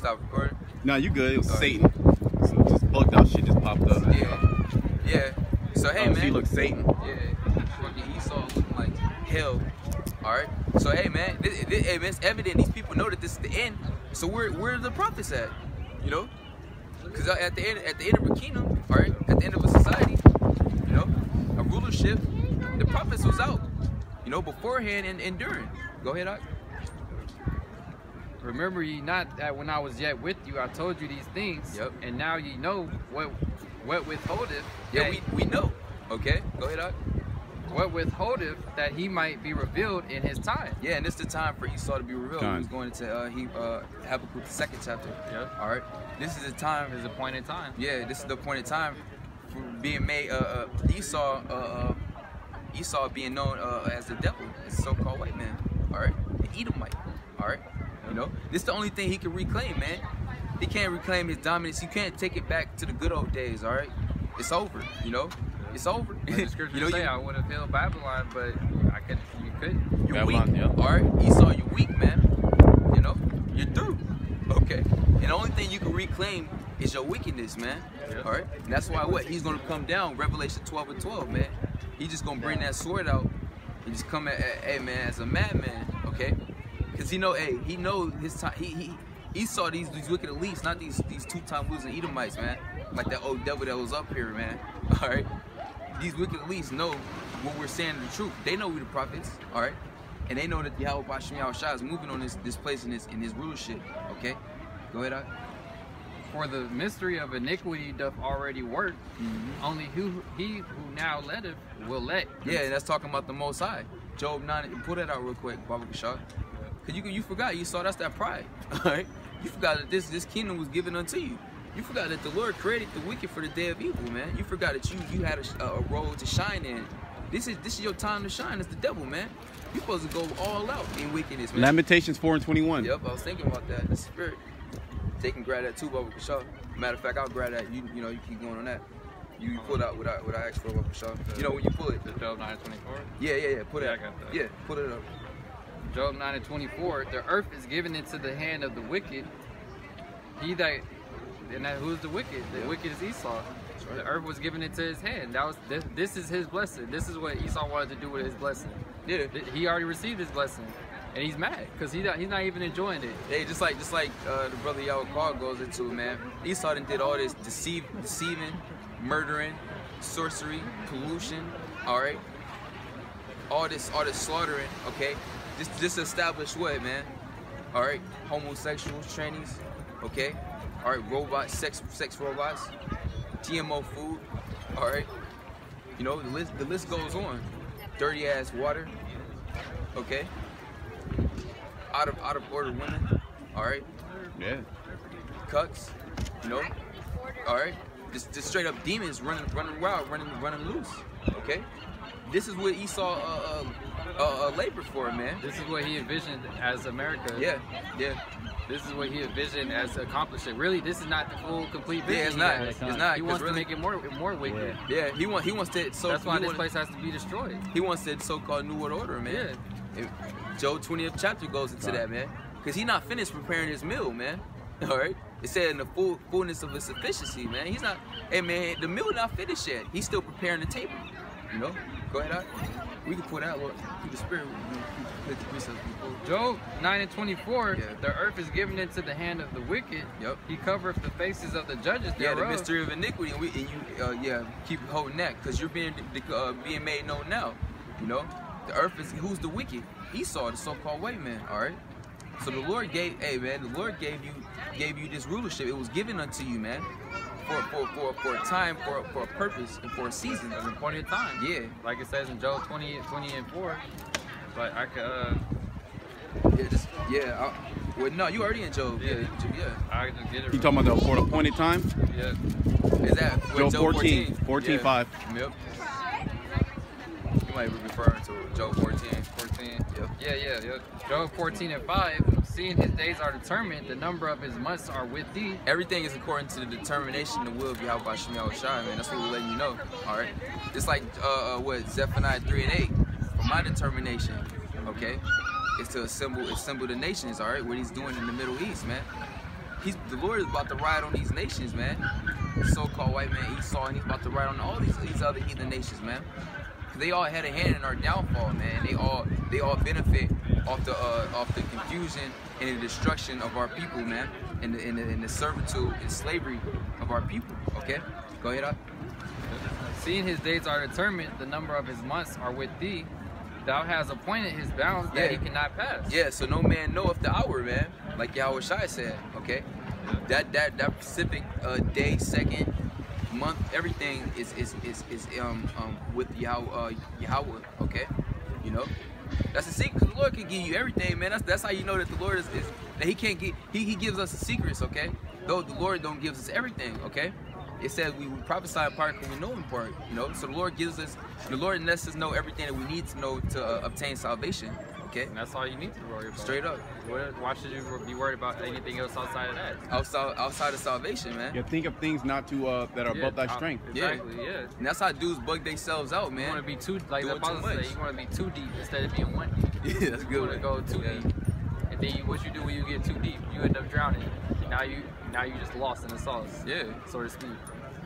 stop recording. Nah, you good. It was oh, Alright. Satan. Some just bugged out shit just popped up. Yeah, yeah. So hey Oh, man, she looks Satan. Yeah, fucking Esau looking like hell. All right. So hey man, this, this, it's evident these people know that this is the end. So where where are the prophets at? You know, because at the end at the end of a kingdom, all right, at the end of a society, you know, a rulership, the prophets was out. You know, beforehand and, and during. Go ahead, Doc. Remember ye not that when I was yet with you, I told you these things. Yep. And now ye know what what withholdeth. Yeah, that- we, we know. Okay, go ahead, Doc. what withholdeth that he might be revealed in his time. Yeah, and it's the time for Esau to be revealed. Time. He was going into uh, he uh, Habakkuk the second chapter. Yep. All right, this is the time. His appointed time. Yeah, this is the point in time for being made. Uh, uh, Esau, uh, uh, Esau being known uh, as the devil, as so-called white man. All right, the Edomite. All right, you know, this is the only thing he can reclaim, man. He can't reclaim his dominance. You can't take it back to the good old days. All right, it's over. You know, it's over. Like the scriptures you know, say, you, I would have filled Babylon, but I could. You couldn't. you're weak. Babylon, yeah. All right, Esau, you're weak, man. You know, you're through. Okay, and the only thing you can reclaim is your wickedness, man. Yeah. All right, and that's why what he's gonna come down. Revelation 12 and 12, man. He's just gonna bring that sword out and just come at, at hey man, as a madman, okay? Cause he know, hey, he know his time. He he he saw these these wicked elites, not these these two-time losing Edomites, man. Like that old devil that was up here, man. All right, these wicked elites know what we're saying is the truth. They know we the prophets, all right, and they know that the Yahweh Yahushua is moving on this this place in this in his rulership. Okay, go ahead, Doc. For the mystery of iniquity doth already work. Mm-hmm. Only who he who now letteth will let. Yeah, and that's talking about the Most High. Job 9, pull that out real quick, Baba Kashar. Because you, you forgot, you saw that's that pride. All right? You forgot that this, this kingdom was given unto you. You forgot that the Lord created the wicked for the day of evil, man. You forgot that you you had a, a role to shine in. This is this is your time to shine. It's the devil, man. You supposed to go all out in wickedness, man. Lamentations 4 and 21. Yep, I was thinking about that. The spirit. They can grab that too, Baba Kashar. Matter of fact, I'll grab that. You you know, you keep going on that. You, you pull out what I what I asked for, Baba Kashar. You know when you pull it. The Job 9 and 24. Yeah, yeah, yeah. Put it. Yeah, I got that. Yeah, put it up. Job 9 and 24. The earth is given into the hand of the wicked. He that and that who's the wicked? The Yeah. wicked is Esau. right. The earth was given into his hand. That was this, this is his blessing. This is what Esau wanted to do with his blessing. Yeah. He already received his blessing, and he's mad because he he's not even enjoying it. Hey, just like just like uh, the brother Yahweh Carl goes into man. Esau done did all this deceive, deceiving, murdering, sorcery, pollution. All right. All this, all this slaughtering. Okay. This this established what, man? All right. Homosexuals, trannies. Okay. All right. Robots, sex, sex robots. GMO food. All right. You know the list. The list goes on. Dirty ass water. Okay. Out of out of order women. All right. Yeah. Cucks. You know. All right. Just, just straight up demons running running wild, running running loose. Okay. This is what Esau uh, uh, uh, uh, labored for, man. This is what he envisioned as America. Yeah. Yeah. This is what he envisioned as accomplishing. Really, this is not the full, complete vision. Yeah, it's not. has. It's not. He 'cause wants really, to make it more, more wicked. Yeah. He want he wants to so That's why this want- place has to be destroyed. He wants that so-called new world order, man. Yeah. Job 20th chapter goes into Right. that, man. Because he not finished preparing his meal, man. All right. It said in the full fullness of his sufficiency, man. He's not. Hey, man, the meal not finished yet. He's still preparing the table. You know. Go ahead, Doc. We can put out, Lord. Keep the spirit. You know, keep the precepts before. Job 9 and 24, Yeah. the earth is given into the hand of the wicked. Yep. He covereth the faces of the judges Yeah, the mystery of iniquity, and, we, and you, uh, yeah, keep holding that, because you're being uh, being made known now. You know, the earth is who's the wicked? Esau, the so-called white man. All right. So the Lord gave, hey man, the Lord gave you gave you this rulership. It was given unto you, man, for for for, for a time, for for a purpose, and for a season. At an appointed time. Yeah, Like it says in Job 20, 20 and 4. But I could, uh, yeah, just yeah. I, well, no, you already in Job. Yeah, Yeah. yeah. I can get it. You talking about the for the appointed time? Yeah. Is that what, Job 14, 14, yeah. 5. Yep. You might be referring to Job 14. 14. Yep. Yeah, yeah, yeah. Job 14 and 5. Seeing his days are determined, the number of his months are with thee. Everything is according to the determination, the will of Yahweh Shem Shai, man. That's what we're letting you know. All right. It's like uh, uh, what Zephaniah 3 and 8. For my determination, okay, is to assemble assemble the nations. All right, what he's doing in the Middle East, man. He's the Lord is about to ride on these nations, man. So-called white man Esau, and he's about to ride on all these these other heathen nations, man. They all had a hand in our downfall, man. They all they all benefit off the uh, off the confusion and the destruction of our people, man, and the, and the, and the servitude and slavery of our people. Okay, go ahead. Up. Seeing his days are determined, the number of his months are with thee. Thou has appointed his bounds that he cannot pass. Yeah, so no man knoweth the hour, man. Like Yahweh Shai said, okay? That that that specific uh, day, second, month, everything is is is, is um um with Yahweh, uh, Yahweh, okay? You know? That's a secret. 'cause The Lord can give you everything, man. That's that's how you know that the Lord is, is that He can't get He He gives us the secrets, okay? Though the Lord don't gives us everything, okay? It says we, we prophesy in part because we know in part, you know. So the Lord gives us, the Lord lets us know everything that we need to know to uh, obtain salvation, okay? And that's all you need to worry about. Straight up. What, why should you be worried about anything else outside of that? outside outside of salvation, man. Yeah, think of things not to uh, that are Yeah, above thy uh, strength. Exactly, yeah. And that's how dudes bug themselves out, man. You want to be too, like the Doing too Bible say, you want to be too deep instead of being one deep. Yeah, that's You good. want to go too Yeah. deep. And then you, what you do when you get too deep, you end up drowning. Now you now you just lost in the sauce, Yeah, so to speak.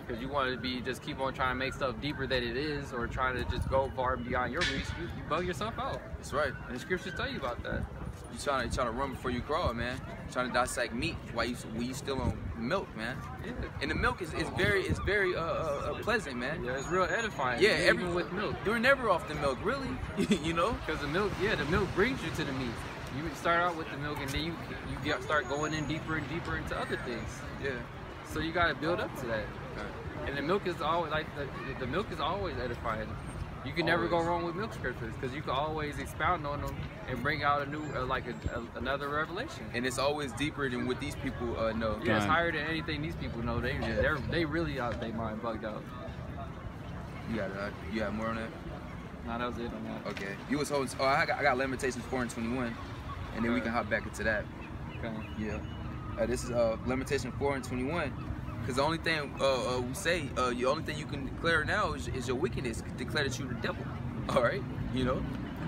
Because you want to be just keep on trying to make stuff deeper than it is, or trying to just go far beyond your reach. You, you bug yourself out, that's right. and the scriptures tell you about that. You trying to trying to run before you crawl, man. Trying to dissect meat while you while you still on milk, man. Yeah, And the milk is, is very is very uh, uh, uh, pleasant, man. yeah, it's real edifying. Yeah, even every- with milk. You're never off the milk, really. you know. Because the milk, yeah, the milk brings you to the meat. You start out with the milk, and then you you get, start going in deeper and deeper into other things. Yeah. So you got to build up to that. And the milk is always like the, the milk is always edifying. You can never go wrong with milk scriptures because you can always expound on them and bring out a new, uh, like a, a, another revelation. And it's always deeper than what these people uh, know. Yeah, it's higher than anything these people know. They Yeah. they're they really out they mind bugged out. You got uh, you got more on that? Nah, that was it on that. Okay. You was holding. Oh, I got I got Lamentations four and twenty one, and then we can hop back into that. Okay. Yeah. Uh, this is uh, Lamentation 4 and 21. Because the only thing uh, uh, we say, uh, the only thing you can declare now is, is your wickedness. Declare that you're the devil. All right, you know,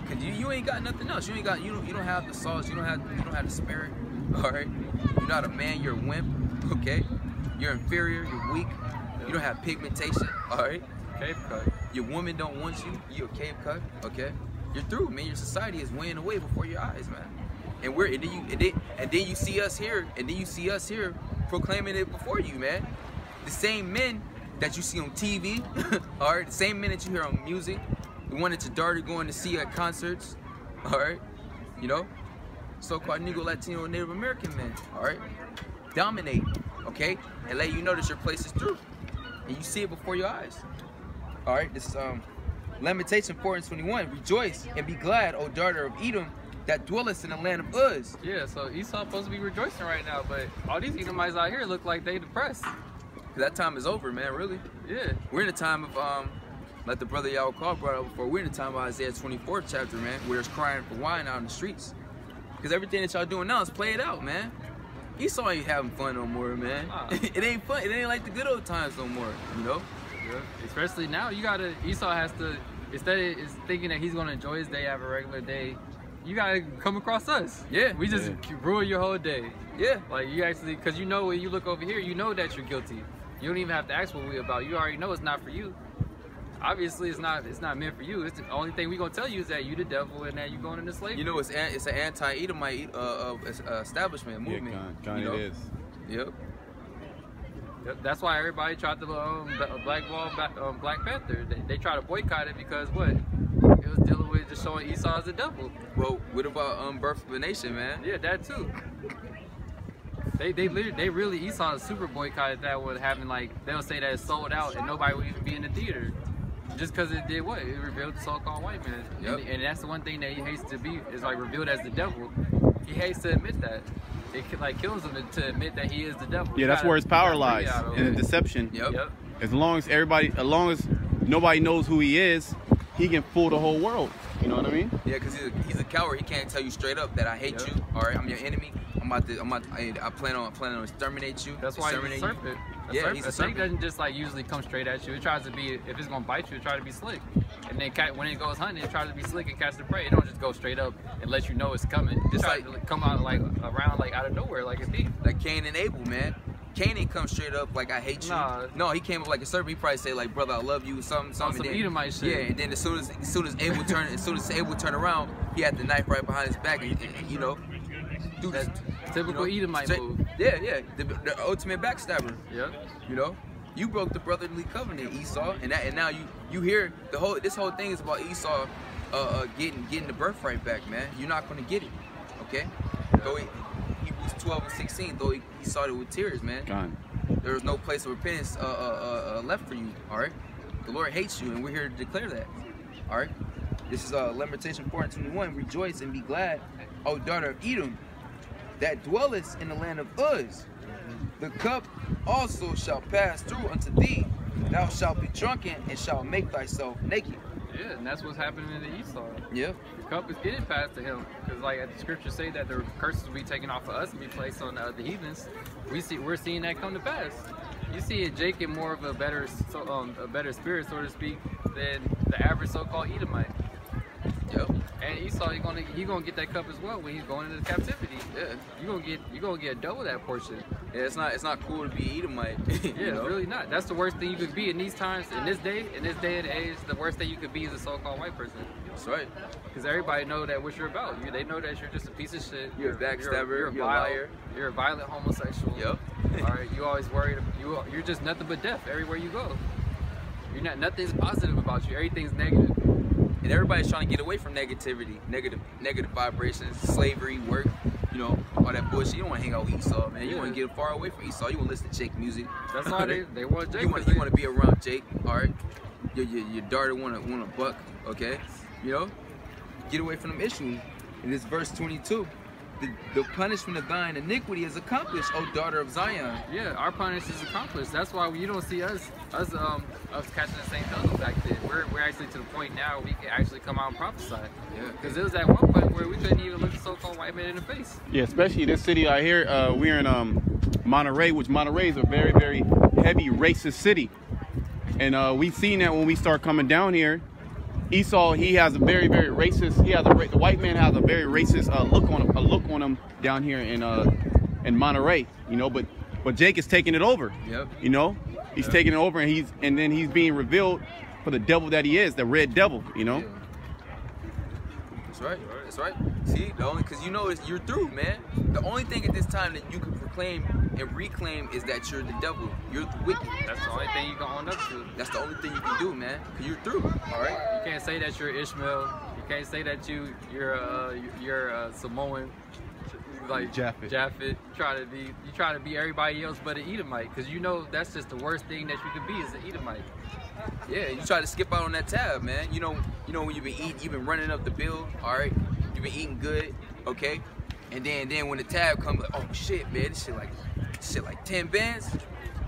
cause you, you ain't got nothing else. You ain't got you don't you don't have the sauce. You don't have you don't have the spirit. All right, you're not a man. You're a wimp. Okay, you're inferior. You're weak. You don't have pigmentation. All right, Cape cut. your woman don't want you. You're a cave cut. Okay, you're through, man. Your society is weighing away before your eyes, man. And we're and then you and then, and then you see us here, and then you see us here proclaiming it before you, man. The same men that you see on TV, all right, the same men that you hear on music, the one that your daughter going to see at concerts, all right, you know, so-called Negro, Latino, Native American men, all right, dominate, okay, and let you know that your place is through, and you see it before your eyes. All right, this is um, Lamentation 4 and 21. Rejoice and be glad, O daughter of Edom, that dwellest in the land of Uz. Yeah, so Esau supposed to be rejoicing right now, but all these Edomites out here look like they depressed. That time is over, man, really. Yeah. We're in a time of, um, like the brother y'all Carl brought up before, we're in a time of Isaiah 24th chapter, man, where there's crying for wine out in the streets. Because everything that y'all doing now is play it out, man. Esau ain't having fun no more, man. Nah. it ain't fun. It ain't like the good old times no more, you know? Yeah. Especially now, you gotta Esau has to instead of is thinking that he's gonna enjoy his day, have a regular day. You gotta come across us. Yeah. We just ruin your whole day. Yeah. Like you actually, because you know when you look over here, you know that you're guilty. You don't even have to ask what we about. You already know it's not for you. Obviously, it's not. It's not meant for you. It's the only thing we gonna tell you is that you the devil and that you going into slavery. You know, it's an, it's an anti-Edomite uh, uh, uh, establishment Yeah, movement. Con, Con you know? it is. Yep. Yep, That's why everybody tried to um, ba- blackball um, Black Panther. They, they tried to boycott it because what? It was just showing Esau as a devil. Well, what about um, Birth of a Nation, man? Yeah, that too. They they literally, they really Esau super boycotted that one having like they'll say that it's sold out and nobody would even be in the theater. Just because it did what? It revealed the so-called white man. Yep. And, and that's the one thing that he hates to be is like revealed as the devil. He hates to admit that. It like kills him to, to admit that he is the devil. Yeah, You that's gotta- where his power lies it in the deception. Yep. Yep. As long as everybody, as long as nobody knows who he is, he can fool the whole world. You know what I mean? Yeah, because he's a, he's a coward. He can't tell you straight up that I hate Yep. you. All right, I'm your enemy. I'm about to. I'm about. To, I, I plan on planning on exterminate you. That's why he's a serpent. You. A, Yeah, serp- he's a a snake serpent. doesn't just like usually come straight at you. It tries to be if it's gonna bite you, it tries to be slick. And then cat, when it goes hunting, it tries to be slick and catch the prey. It don't just go straight up and let you know it's coming. It Just tries like- to come out like around like out of nowhere like a thief. Like Cain and Abel, man. Cain didn't come straight up like I hate you. Nah. No, he came up like a serpent. He probably say like, brother, I love you, something, something. some Edomite shit. Yeah, and then as soon as as soon as Abel turn as soon as Abel turn around, he had the knife right behind his back, and, and, you know, dude, That's typical you know, Edomite straight- move. Yeah, yeah, the, the ultimate backstabber. Yeah. You know, you broke the brotherly covenant, Esau, and that, and now you you hear the whole this whole thing is about Esau uh, uh, getting getting the birthright back, man. You're not gonna get it, okay? He, he was 12 and 16, though he, he started with tears, man. Gone. There is no place of repentance uh, uh, uh, uh, left for you. All right, the Lord hates you, and we're here to declare that. All right, this is uh, Lamentation 4 and 21. Rejoice and be glad, O daughter of Edom, that dwellest in the land of Uz. The cup also shall pass through unto thee. Thou shalt be drunken and shalt make thyself naked. Yeah, and that's what's happening to Esau. Yep. The cup is getting passed to him because, like the scriptures say, that the curses will be taken off of us and be placed on uh, the heathens. We see, we're seeing that come to pass. You see it, Jake, in more of a better, so, um, a better spirit, so to speak, than the average so-called Edomite. Yep. And Esau, he gonna he gonna get that cup as well when he's going into captivity. Yeah. You gonna get you gonna get double that portion. Yeah. It's not. It's not cool to be Edomite. Yeah, know? it's really not. That's the worst thing you could be in these times, in this day, in this day and age. The worst thing you could be is a so-called white person. That's right. Because everybody know that what you're about. You, they know that you're just a piece of shit. You're a backstabber, You're, you're a vile- liar. You're a violent homosexual. Yep. All right. You always worried. You you're just nothing but death everywhere you go. You're not nothing's positive about you. Everything's negative. And everybody's trying to get away from negativity, negative, negative vibrations, slavery, work, you know, all that bullshit. You don't want to hang out with Esau, man. You Yeah. want to get far away from Esau. You want to listen to Jake music. That's why they they want Jake. you want you want to be around Jake, all right? Your, your, your daughter want to want a buck, okay? You know, get away from them issues. In this verse 22, the, the punishment of thine iniquity is accomplished, O daughter of Zion. yeah, our punishment is accomplished. That's why you don't see us us um us catching the same hustle back then. We're we're actually to the point now we can actually come out and prophesy. Yeah. Because it was at one point where we couldn't even look the so-called white man in the face. Yeah, especially this city out here. Uh, we're in um, Monterey, which Monterey is a very, very heavy racist city, and uh, we've seen that when we start coming down here. Esau, he has a very, very racist. He has a the white man has a very racist uh, look on him, a look on him down here in uh, in Monterey. You know, but but Jake is taking it over. Yep. You know, he's taking it over, and he's and then he's being revealed for the devil that he is, the red devil. You know. That's right. That's right. See, the only because you know it's, you're through, man. The only thing at this time that you can proclaim and reclaim is that you're the devil. You're the wicked. That's the only thing you can own up to. That's the only thing you can do, man. Cause you're through. All right. You can't say that you're Ishmael. You can't say that you you're uh you're uh, Samoan. Like Japhet. Japhet. You try to be you try to be everybody else but an Edomite because you know that's just the worst thing that you could be is an Edomite. Yeah, you try to skip out on that tab, man. You know, you know when you've been eating, you've been running up the bill. All right. You've been eating good, okay. And then, then when the tab comes, oh shit, man, this shit like, this shit like ten bands.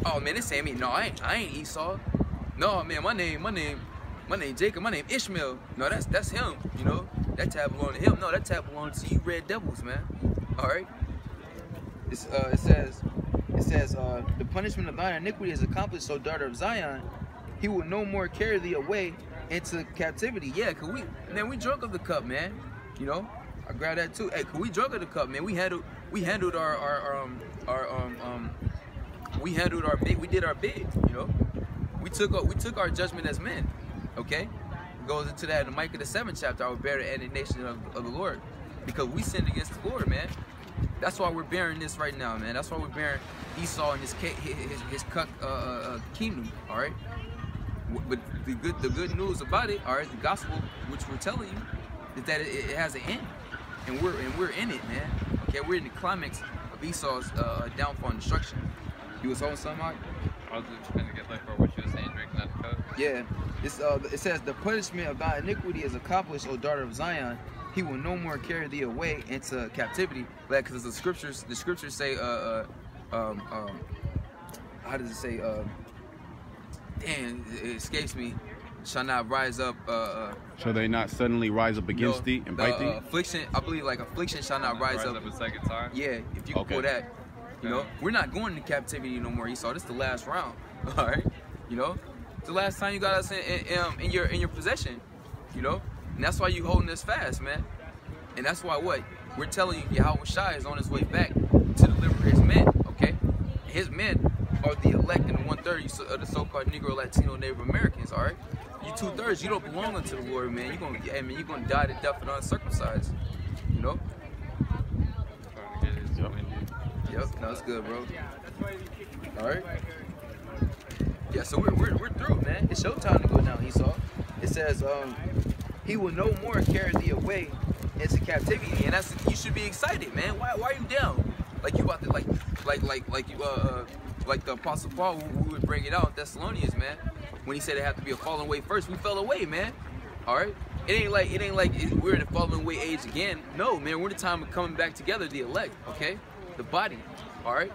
Oh man, this ain't me. No, I ain't, I ain't Esau. No, man, my name, my name, my name Jacob. My name Ishmael. No, that's that's him. You know, that tab belong to him. No, that tab belongs to you, Red Devils, man. All right. It's, uh, it says, it says, uh, the punishment of thine iniquity is accomplished, O daughter of Zion. He will no more carry thee away into captivity. Yeah, cause we, man, we drunk of the cup, man. You know, I grabbed that too. Hey, cause we of the cup, man. We handled, we handled our, our, our um, our, um, um, we handled our. We did our bid. You know, we took, we took our judgment as men. Okay, goes into that in Micah the seventh chapter. I will bear the indignation of, of the Lord, because we sinned against the Lord, man. That's why we're bearing this right now, man. That's why we're bearing Esau and his his his, cuck, uh, uh, kingdom. All right. But the good the good news about it, all right, the gospel which we're telling you, is that it, it has an end, and we're and we're in it, man. Okay, we're in the climax of Esau's uh, downfall and destruction. You was on something, Mike? I was just trying to get like for what you were saying, drinking out the cup. Yeah. It's, uh, it says, The punishment of thy iniquity is accomplished, O daughter of Zion. He will no more carry thee away into captivity. Like, because the scriptures, the scriptures say, uh, uh, um, um, how does it say? Uh, damn, it escapes me. Shall not rise up. Uh, uh, Shall they not suddenly rise up against no, thee and the, bite thee? uh, affliction. I believe like affliction shall not rise, up. a second time. Yeah, if you can Okay. pull that. You know, we're not going to captivity no more, Esau. This is the last round. All right. You know, it's the last time you got us in, in, um, in your in your possession. You know, and that's why you holding us fast, man. And that's why what we're telling you, Yahweh Shai is on his way back to deliver his men. Okay, his men are the elect and the one third of the so-called Negro, Latino, Native Americans. All right, you two thirds, you don't belong unto the Lord, man. You gonna, I mean, you gonna die to death and uncircumcised. You know. Trying to get Yep. windy. Yep, that's good, bro. All right. Yeah, so we're, we're, we're through, man. It's showtime to go now, Esau. It says, um, he will no more carry thee away into captivity, and that's you should be excited, man. Why, why are you down? Like you about to like like like like you uh, uh like the apostle Paul who, who would bring it out in Thessalonians, man. When he said it had to be a falling away first, we fell away, man. All right. It ain't like it ain't like we're in a falling away age again. No, man, we're in the time of coming back together, the elect, okay, the body. All right.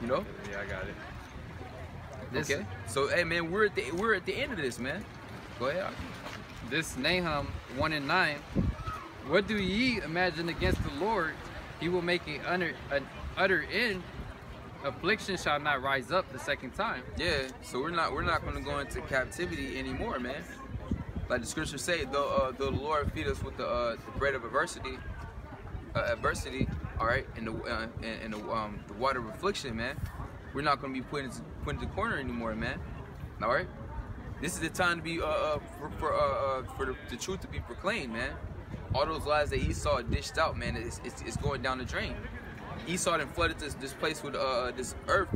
You know. Yeah, I got it. This, Okay. So hey, man, we're at the we're at the end of this, man. Go ahead. this Nahum 1 and 9. What do ye imagine against the Lord? He will make an utter, an utter end. Affliction shall not rise up the second time. Yeah. So we're not we're not going to go into captivity anymore, man. Like the scriptures say, though uh, though the Lord feed us with the uh, the bread of adversity, uh, adversity, all right, and the uh, and, and the um the water of affliction, man. We're not going to be put into put into the corner anymore, man. All right. This is the time to be uh, uh for for uh, uh for the, the truth to be proclaimed, man. All those lies that Esau dished out, man, it's, it's, it's going down the drain. Esau done flooded this this place with uh this earth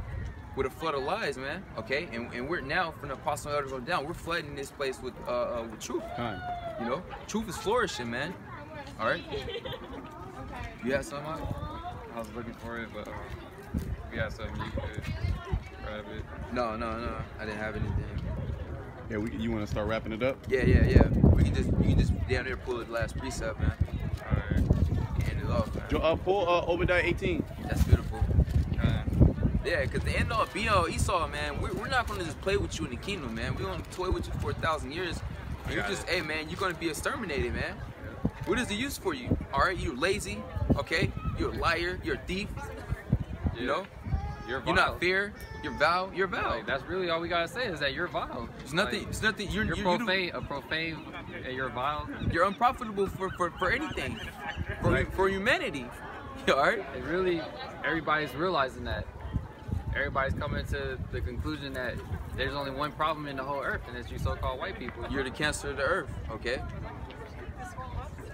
with a flood of lies, man. Okay, and, and we're now from the apostle elders on down, we're flooding this place with uh, uh with truth. Time. You know, truth is flourishing, man. All right. You have something? I was looking for it, but uh, if you had something, you could grab it. No, no, no. I didn't have anything. Yeah, we, you want to start wrapping it up? Yeah, yeah, yeah. We can just you can just down there pull the last precept, man. Alright. End it off, man. Jo- Uh, pull uh, Obadiah 18. That's beautiful. Uh, Yeah, because the end all be all Esau, man, we're, we're not going to just play with you in the kingdom, man. We're going to toy with you for a thousand years. And you're just, it. hey, man, you're going to be exterminated, man. What is the use for you? All right, you're lazy, okay? You're a liar, you're a thief, you know? You're, You're not fair, you're vile. you're vile. Like, that's really all we gotta say is that you're vile. There's nothing, Like, it's nothing, you're, you're you're, you profane, a profane, and you're vile. you're unprofitable for, for, for anything, for, Like- for humanity, all right? It really, everybody's realizing that. Everybody's coming to the conclusion that there's only one problem in the whole earth, and it's you so-called white people. You're the cancer of the earth, okay?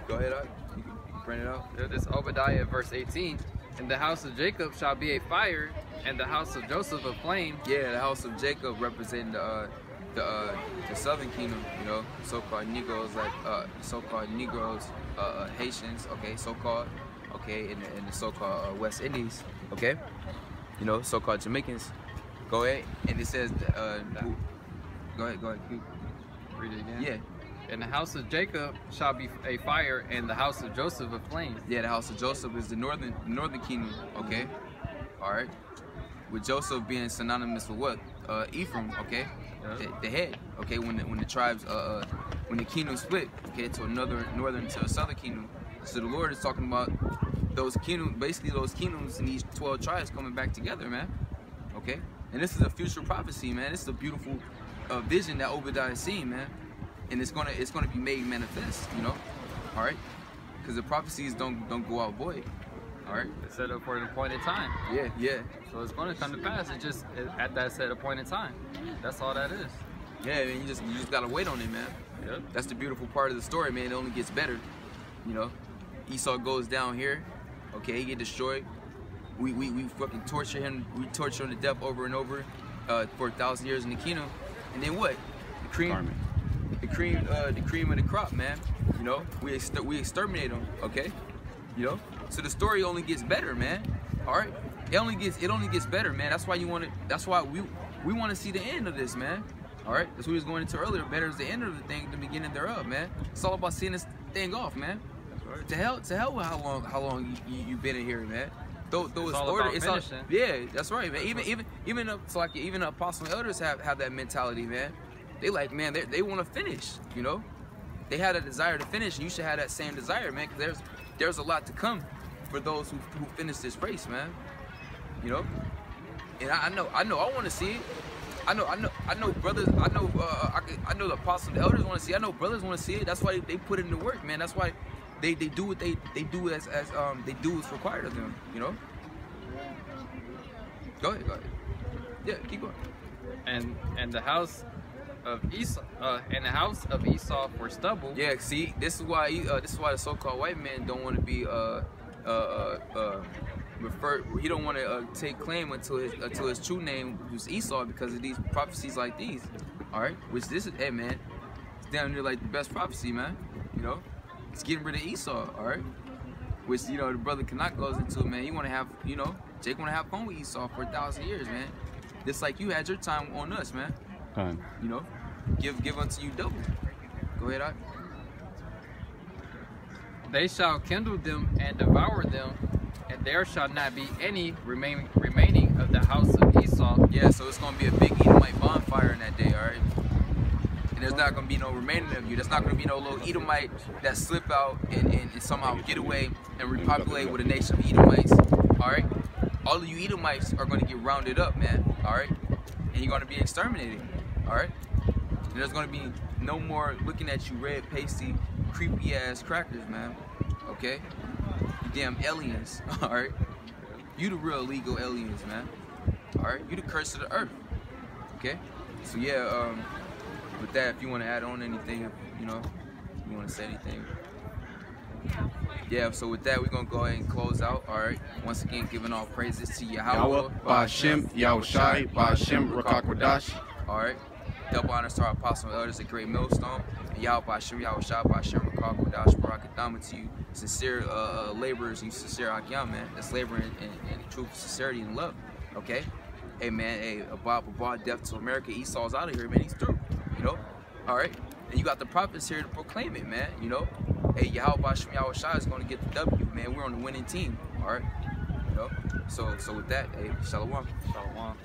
Go ahead, you can print it out. This Obadiah verse 18. And the house of Jacob shall be a fire, and the house of Joseph a flame. Yeah, the house of Jacob representing the uh, the uh, the Southern Kingdom. You know, so-called Negroes like uh, so-called Negroes, uh, uh, Haitians. Okay, so-called. Okay, in the, in the so-called uh, West Indies. Okay, you know, so-called Jamaicans. Go ahead, and it says. Uh, who- go ahead, go ahead. keep- Read it again. Yeah, And the house of Jacob shall be a fire, and the house of Joseph a flame. yeah. The house of Joseph is the northern northern kingdom. Okay, all right. With Joseph being synonymous with what? Uh, Ephraim. Okay. The, the head. Okay, when the, when the tribes, uh, uh, when the kingdom split, okay, to another northern to a southern kingdom. So the Lord is talking about those kingdoms, basically those kingdoms and these twelve tribes coming back together, man. Okay, and this is a future prophecy, man. This is a beautiful uh, vision that Obadiah is seeing, man, and it's gonna it's gonna be made manifest, you know. All right, because the prophecies don't don't go out void. All right. It's set up for an appointed time. Yeah, yeah, So it's going to come to pass. It's just at that set appointed time. That's all that is. yeah. Man, you just you just gotta wait on it, man. Yep. That's the beautiful part of the story, man. It only gets better. You know, Esau goes down here. Okay, he get destroyed. We we, we fucking torture him. We torture him to death over and over uh, for a thousand years in the kingdom. And then what? The cream, Carmen. the cream, uh, the cream of the crop, man. You know, we exter- we exterminate him. Okay, you know. So the story only gets better, man. All right, it only gets it only gets better, man. That's why you want to. That's why we we want to see the end of this, man. All right, that's what we was going into earlier. Better is the end of the thing, the beginning thereof, man. It's all about seeing this thing off, man. right. To hell, to hell with how long how long you, you, you been in here, man. Though, though It's it's, all order, it's all, yeah, that's right, man. Even even even up, so like even apostle elders have have that mentality, man. They like, man, they they want to finish, you know. They had a desire to finish, and you should have that same desire, man. Because there's there's a lot to come for those who who finish this race, man. You know, and I, I know, I know, I want to see it. I know, I know, I know, brothers. I know, uh, I, I know the apostles, the elders want to see. it. I know brothers want to see it. That's why they, they put it into work, man. That's why they, they do what they they do as as um they do what's required of them. You know. Go ahead, go ahead. Yeah, keep going. and and the house of Esau uh, and the house of Esau for stubble. Yeah, see, this is why uh, this is why the so-called white man don't want to be uh uh uh. uh he don't want to uh, take claim until his until his true name was Esau because of these prophecies like these. All right which this is hey man it's down near like the best prophecy man. You know? It's getting rid of Esau all right which you know the brother Canuck goes into man you want to have you know Jake want to have fun with Esau for a thousand years man. Just like you had your time on us man. Con. you know? Give give unto you double. Go ahead I They shall kindle them and devour them, and there shall not be any remain, remaining of the house of Esau. Yeah, so it's gonna be a big Edomite bonfire in that day, all right? And there's not gonna be no remaining of you. There's not gonna be no little Edomite that slip out and, and, and somehow get away and repopulate with a nation of Edomites, all right? All of you Edomites are gonna get rounded up, man, all right? And you're gonna be exterminated, all right? And there's gonna be no more looking at you red, pasty, creepy ass crackers, man, okay? You damn aliens, all right? You the real illegal aliens, man. All right, you the curse of the earth. Okay, so yeah. Um, with that, if you want to add on anything, you know, you want to say anything. Yeah. So with that, we're gonna go ahead and close out. All right. Once again, giving all praises to Yahweh. Yahweh, Ba'Shem, Yahushai, Ba'Shem, Rakakwadash. All right. Double honors to our apostle and elders, a great millstone. And Yahweh Ba'Shem, Yahushai, Ba'Shem, Rakakwadash, Barakadama to you, sincere uh, uh, laborers, you sincere Akyam, man. That's laboring in, in, in truth, sincerity, and love. Okay. Hey man, hey, Bob, Bob, death to America. Esau's out of here, man. He's through. You know. All right. And you got the prophets here to proclaim it, man. You know. Hey, Yahweh Ba'Shem, Yahushai is going to get the W, man. We're on the winning team. All right. You know. So, so with that, hey, shalom. Shalom.